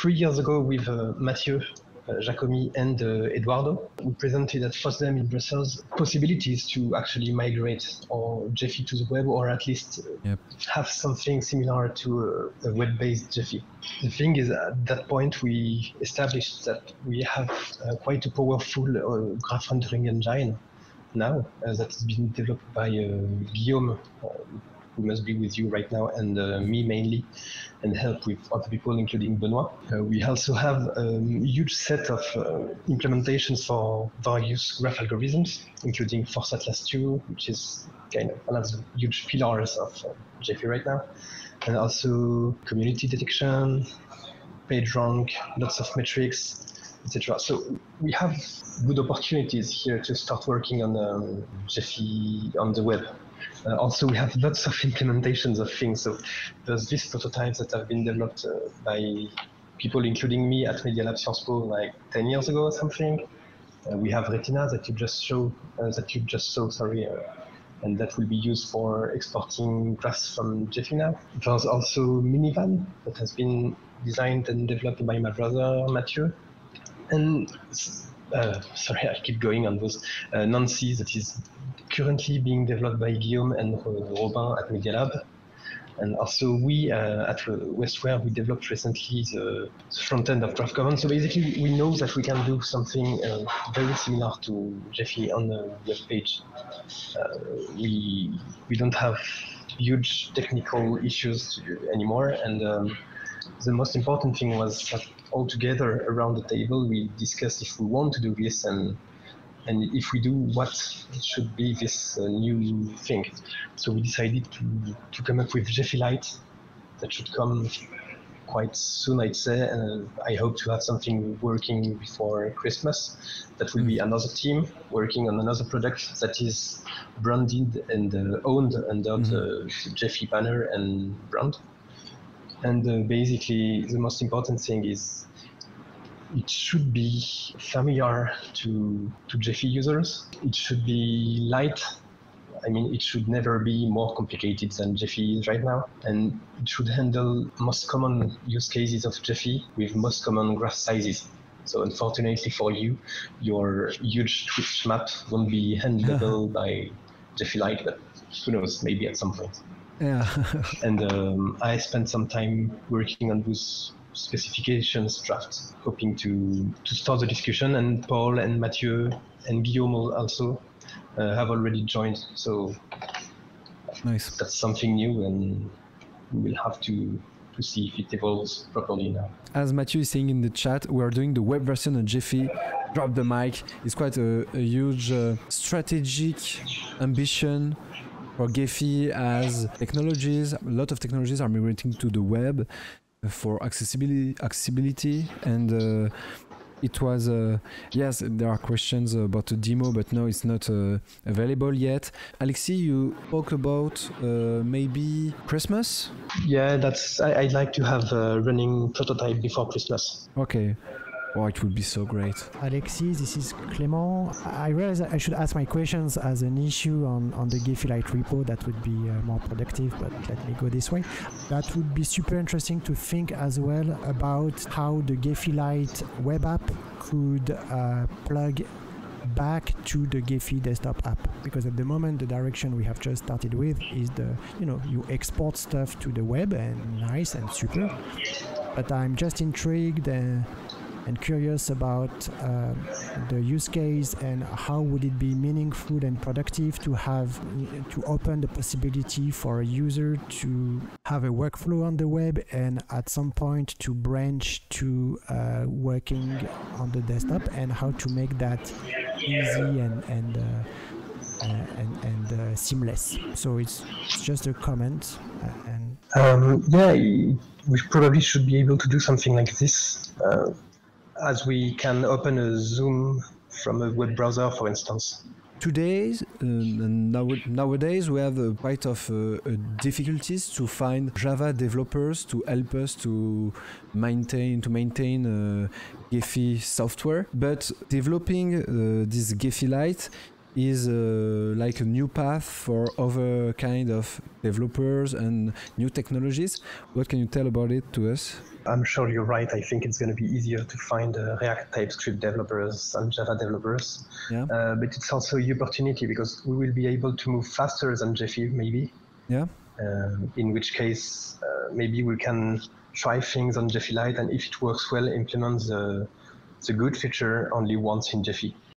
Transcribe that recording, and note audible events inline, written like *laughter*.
three years ago with uh, Mathieu uh, Jacomy and uh, Eduardo. We presented at FOSDEM in Brussels possibilities to actually migrate or Gephi to the web or at least uh, Yep. have something similar to a, a web-based Gephi. The thing is, at that point, we established that we have uh, quite a powerful uh, graph rendering engine now uh, that has been developed by uh, Guillaume, uh, who must be with you right now, and uh, me mainly, and help with other people, including Benoit. Uh, we also have a huge set of uh, implementations for various graph algorithms, including Force Atlas 2, which is kind of one of the huge pillars of uh, Gephi right now, and also community detection, page rank, lots of metrics, etc. So we have good opportunities here to start working on um, Gephi on the web. Uh, also, we have lots of implementations of things. So there's these prototypes that have been developed uh, by people, including me, at Media Lab Sciences Po, like 10 years ago or something. Uh, we have Retina that you just show, uh, that you just saw, sorry, uh, and that will be used for exporting graphs from now. There's also Minivan that has been designed and developed by my brother Mathieu, and uh, sorry, I keep going on those. Uh, Nancy that is currently being developed by Guillaume and Robin at Media Lab. And also we uh, at Ouestware, we developed recently the, the front end of Graph Commons. So basically we know that we can do something uh, very similar to Gephi on the web page. Uh, we, we don't have huge technical issues anymore. And um, the most important thing was that all together around the table, we discussed if we want to do this and and if we do, what should be this uh, new thing? So we decided to, to come up with Gephi Lite that should come quite soon, I'd say. And I hope to have something working before Christmas. That will be another team working on another product that is branded and uh, owned under mm-hmm. the Jeffy banner and brand. And uh, basically, the most important thing is it should be familiar to, to Gephi users. It should be light. I mean, it should never be more complicated than Gephi is right now. And it should handle most common use cases of Gephi with most common graph sizes. So unfortunately for you, your huge Twitch map won't be handleable *laughs* by Gephi Lite, but who knows, maybe at some point. Yeah. *laughs* and um, I spent some time working on those specifications draft, hoping to, to start the discussion. And Paul and Mathieu and Guillaume also uh, have already joined. So nice. that's something new, and we will have to to see if it evolves properly now. As Mathieu is saying in the chat, we are doing the web version of Gephi. Drop the mic. It's quite a, a huge uh, strategic ambition for Gephi as technologies. A lot of technologies are migrating to the web for accessibility accessibility and uh, it was uh, yes there are questions about the demo but no it's not uh, available yet. Alexi you spoke about uh, maybe christmas? Yeah that's I, would like to have a running prototype before christmas. Okay Oh, it would be so great. Alexis, this is Clément. I realize I should ask my questions as an issue on, on the Gephi Lite repo. That would be uh, more productive, but let me go this way. That would be super interesting to think as well about how the Gephi Lite web app could uh, plug back to the Gephi desktop app because at the moment the direction we have just started with is the you know you export stuff to the web and nice and super but I'm just intrigued uh, and curious about uh, the use case and how would it be meaningful and productive to have to open the possibility for a user to have a workflow on the web and at some point to branch to uh, working on the desktop and how to make that easy and and uh, uh, and, and uh, seamless. So it's, just a comment. Uh, and um, yeah, we probably should be able to do something like this as we can open a Zoom from a web browser, for instance. Today, uh, now, nowadays, we have uh, quite of uh, difficulties to find Java developers to help us to maintain to maintain uh, Gephi software. But developing uh, this Gephi Lite is uh, like a new path for other kind of developers and new technologies. What can you tell about it to us? I'm sure you're right. I think it's going to be easier to find uh, React TypeScript developers and Java developers. Yeah. Uh, but it's also a opportunity because we will be able to move faster than Gephi, maybe. Yeah. Um, in which case, uh, maybe we can try things on Gephi Lite, and if it works well, implement the, the good feature only once in Gephi.